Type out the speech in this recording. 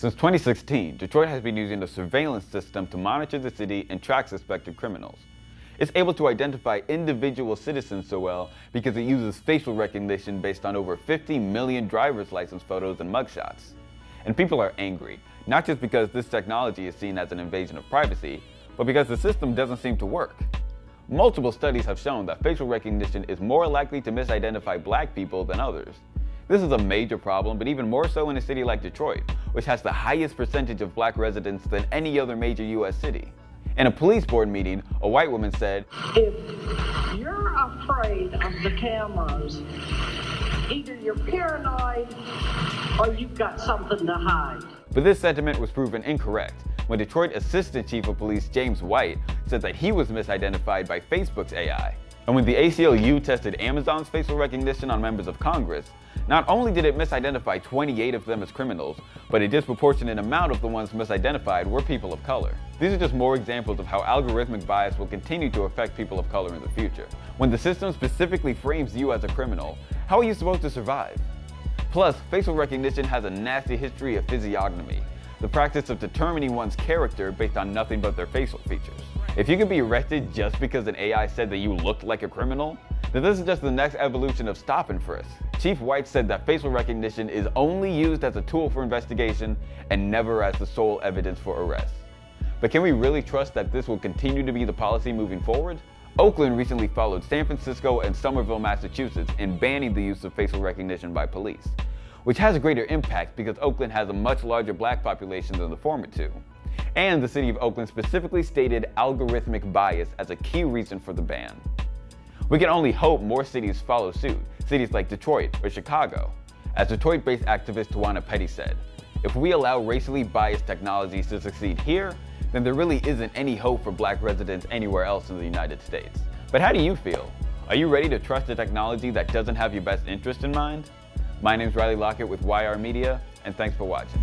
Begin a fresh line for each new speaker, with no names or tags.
Since 2016, Detroit has been using a surveillance system to monitor the city and track suspected criminals. It's able to identify individual citizens so well because it uses facial recognition based on over 50 million driver's license photos and mugshots. And people are angry, not just because this technology is seen as an invasion of privacy, but because the system doesn't seem to work. Multiple studies have shown that facial recognition is more likely to misidentify black people than others. This is a major problem, but even more so in a city like Detroit, which has the highest percentage of black residents than any other major US city. In a police board meeting, a white woman said,
If you're afraid of the cameras, either you're paranoid or you've got something to hide.
But this sentiment was proven incorrect when Detroit Assistant Chief of Police James White said that he was misidentified by Facebook's AI. And when the ACLU tested Amazon's facial recognition on members of Congress, not only did it misidentify 28 of them as criminals, but a disproportionate amount of the ones misidentified were people of color. These are just more examples of how algorithmic bias will continue to affect people of color in the future. When the system specifically frames you as a criminal, how are you supposed to survive? Plus, facial recognition has a nasty history of physiognomy, the practice of determining one's character based on nothing but their facial features. If you could be arrested just because an AI said that you looked like a criminal, then this is just the next evolution of stop and frisk. Chief White said that facial recognition is only used as a tool for investigation and never as the sole evidence for arrest. But can we really trust that this will continue to be the policy moving forward? Oakland recently followed San Francisco and Somerville, Massachusetts in banning the use of facial recognition by police, which has a greater impact because Oakland has a much larger black population than the former two. And the city of Oakland specifically stated algorithmic bias as a key reason for the ban. We can only hope more cities follow suit, cities like Detroit or Chicago. As Detroit based activist Tawana Petty said, if we allow racially biased technologies to succeed here, then there really isn't any hope for black residents anywhere else in the United States. But how do you feel? Are you ready to trust a technology that doesn't have your best interest in mind? My name is Riley Lockett with YR Media, and thanks for watching.